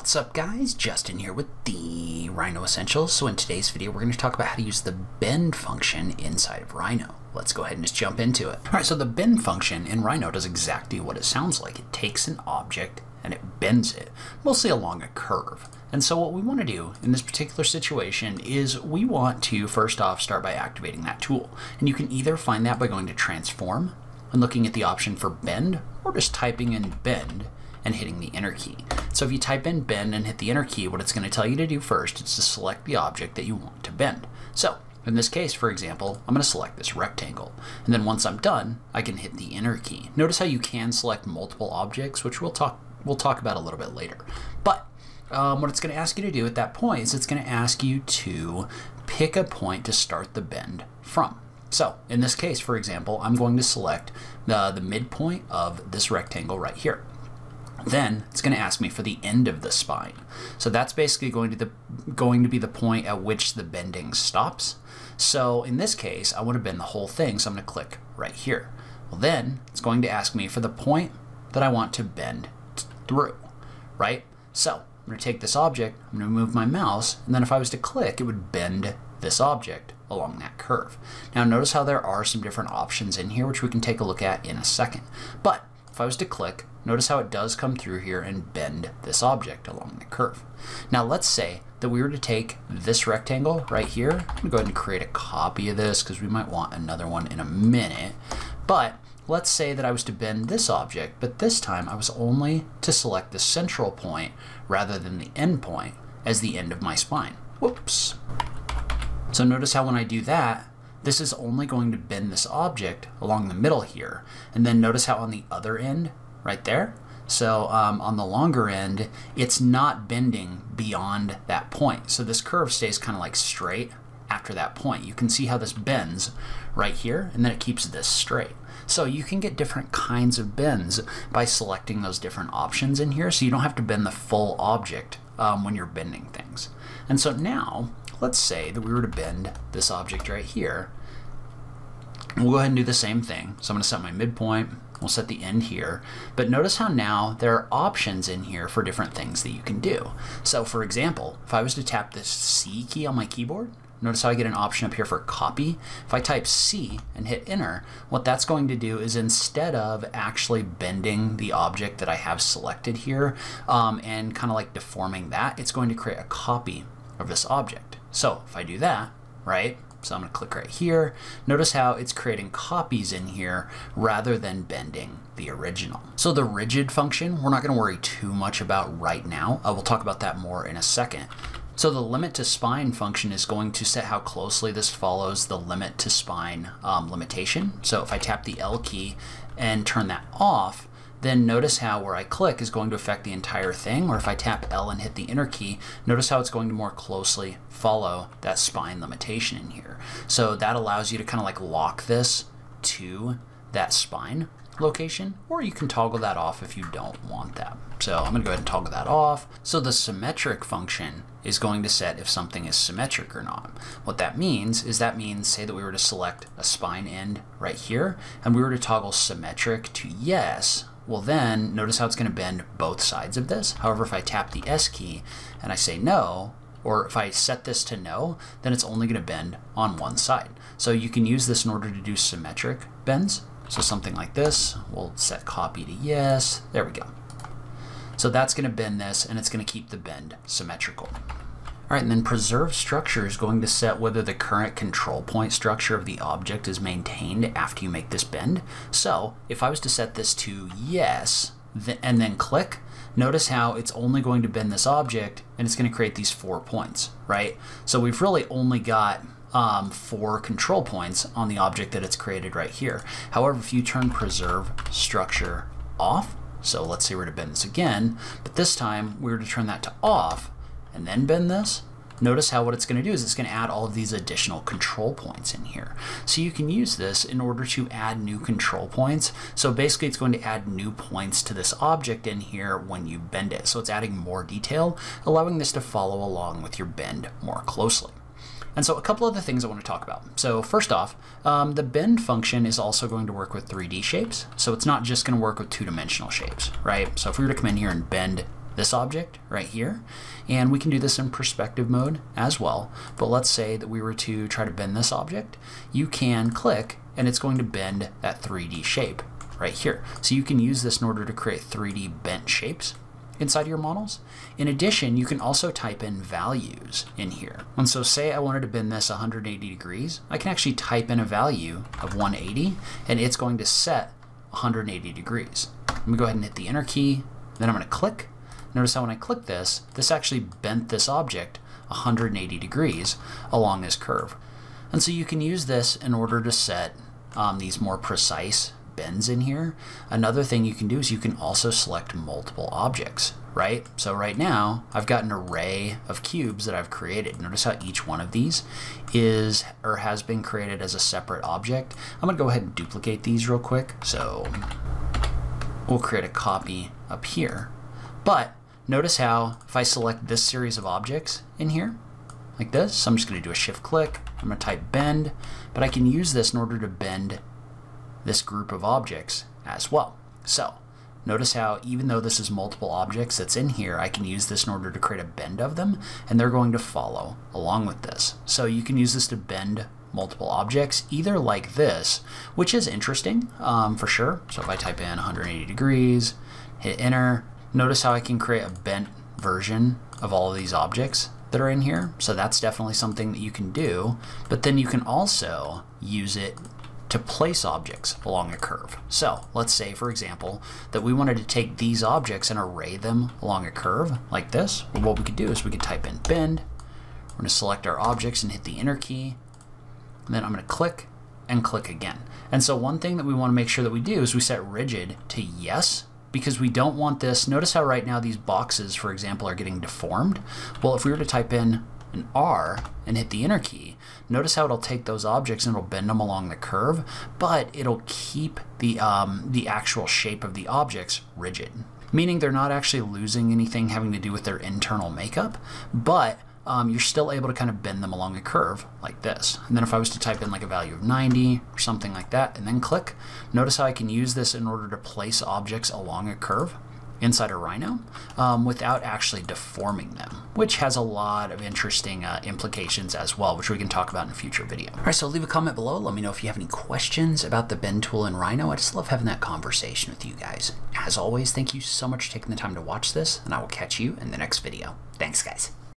What's up guys? Justin here with the Rhino Essentials. So in today's video we're going to talk about how to use the bend function inside of Rhino. Let's go ahead and just jump into it. Alright, so the bend function in Rhino does exactly what it sounds like. It takes an object and it bends it, mostly along a curve. And so what we want to do in this particular situation is we want to first off start by activating that tool. And you can either find that by going to transform and looking at the option for bend or just typing in bend and hitting the enter key. So if you type in bend and hit the enter key, what it's going to tell you to do first is to select the object that you want to bend. So in this case, for example, I'm going to select this rectangle. And then once I'm done, I can hit the enter key. Notice how you can select multiple objects, which we'll talk, we'll talk about a little bit later. But um, what it's going to ask you to do at that point is it's going to ask you to pick a point to start the bend from. So in this case, for example, I'm going to select the, the midpoint of this rectangle right here. Then it's going to ask me for the end of the spine. So that's basically going to the going to be the point at which the bending stops. So in this case, I want to bend the whole thing, so I'm going to click right here. Well, then it's going to ask me for the point that I want to bend through, right? So I'm going to take this object, I'm going to move my mouse, and then if I was to click, it would bend this object along that curve. Now notice how there are some different options in here, which we can take a look at in a second. But if I was to click, notice how it does come through here and bend this object along the curve. Now let's say that we were to take this rectangle right here. I'm gonna go ahead and create a copy of this because we might want another one in a minute. But let's say that I was to bend this object, but this time I was only to select the central point rather than the end point as the end of my spine. Whoops. So notice how when I do that, this is only going to bend this object along the middle here. And then notice how on the other end, right there, so um, on the longer end, it's not bending beyond that point. So this curve stays kind of like straight after that point. You can see how this bends right here, and then it keeps this straight. So you can get different kinds of bends by selecting those different options in here, so you don't have to bend the full object um, when you're bending things. And so now, let's say that we were to bend this object right here. We'll go ahead and do the same thing. So I'm going to set my midpoint. We'll set the end here. But notice how now there are options in here for different things that you can do. So for example, if I was to tap this C key on my keyboard, Notice how I get an option up here for copy. If I type C and hit enter, what that's going to do is instead of actually bending the object that I have selected here um, and kind of like deforming that, it's going to create a copy of this object. So if I do that, right, so I'm going to click right here. Notice how it's creating copies in here rather than bending the original. So the rigid function, we're not going to worry too much about right now. I will talk about that more in a second. So the limit to spine function is going to set how closely this follows the limit to spine um, limitation. So if I tap the L key and turn that off, then notice how where I click is going to affect the entire thing, or if I tap L and hit the enter key, notice how it's going to more closely follow that spine limitation in here. So that allows you to kind of like lock this to that spine location, or you can toggle that off if you don't want that. So I'm going to go ahead and toggle that off. So the symmetric function is going to set if something is symmetric or not. What that means is that means, say that we were to select a spine end right here, and we were to toggle symmetric to yes, well then, notice how it's going to bend both sides of this. However, if I tap the S key and I say no, or if I set this to no, then it's only going to bend on one side. So you can use this in order to do symmetric bends. So something like this, we'll set copy to yes. There we go. So that's going to bend this, and it's going to keep the bend symmetrical. All right, and then preserve structure is going to set whether the current control point structure of the object is maintained after you make this bend. So if I was to set this to yes, and then click, notice how it's only going to bend this object and it's going to create these four points, right? So we've really only got um, four control points on the object that it's created right here. However, if you turn preserve structure off, so let's say we're to bend this again, but this time we were to turn that to off, and then bend this, notice how what it's going to do is it's going to add all of these additional control points in here. So you can use this in order to add new control points. So basically it's going to add new points to this object in here when you bend it. So it's adding more detail, allowing this to follow along with your bend more closely. And so a couple of other things I want to talk about. So first off, um, the bend function is also going to work with 3D shapes. So it's not just going to work with two-dimensional shapes, right? So if we were to come in here and bend this object right here. And we can do this in perspective mode as well. But let's say that we were to try to bend this object. You can click and it's going to bend that 3D shape right here. So you can use this in order to create 3D bent shapes inside your models. In addition, you can also type in values in here. And so say I wanted to bend this 180 degrees, I can actually type in a value of 180 and it's going to set 180 degrees. Let me go ahead and hit the enter key, then I'm going to click. Notice how when I click this, this actually bent this object 180 degrees along this curve. And so you can use this in order to set um, these more precise bends in here. Another thing you can do is you can also select multiple objects, right? So right now I've got an array of cubes that I've created. Notice how each one of these is or has been created as a separate object. I'm gonna go ahead and duplicate these real quick. So we'll create a copy up here. But notice how if I select this series of objects in here, like this, so I'm just gonna do a shift click, I'm gonna type bend, but I can use this in order to bend this group of objects as well. So notice how even though this is multiple objects that's in here, I can use this in order to create a bend of them, and they're going to follow along with this. So you can use this to bend multiple objects, either like this, which is interesting um, for sure. So if I type in 180 degrees, hit enter, notice how I can create a bent version of all of these objects that are in here. So that's definitely something that you can do. But then you can also use it to place objects along a curve. So let's say, for example, that we wanted to take these objects and array them along a curve like this. Well, what we could do is we could type in bend. We're to select our objects and hit the enter key. And then I'm going to click and click again. And so one thing that we want to make sure that we do is we set rigid to yes because we don't want this. Notice how right now these boxes, for example, are getting deformed. Well, if we were to type in an R and hit the enter key, notice how it'll take those objects and it'll bend them along the curve, but it'll keep the, um, the actual shape of the objects rigid, meaning they're not actually losing anything having to do with their internal makeup, but um, you're still able to kind of bend them along a curve like this. And then if I was to type in like a value of 90 or something like that and then click, notice how I can use this in order to place objects along a curve inside a rhino um, without actually deforming them, which has a lot of interesting uh, implications as well, which we can talk about in a future video. All right, so leave a comment below. Let me know if you have any questions about the bend tool in Rhino. I just love having that conversation with you guys. As always, thank you so much for taking the time to watch this, and I will catch you in the next video. Thanks, guys.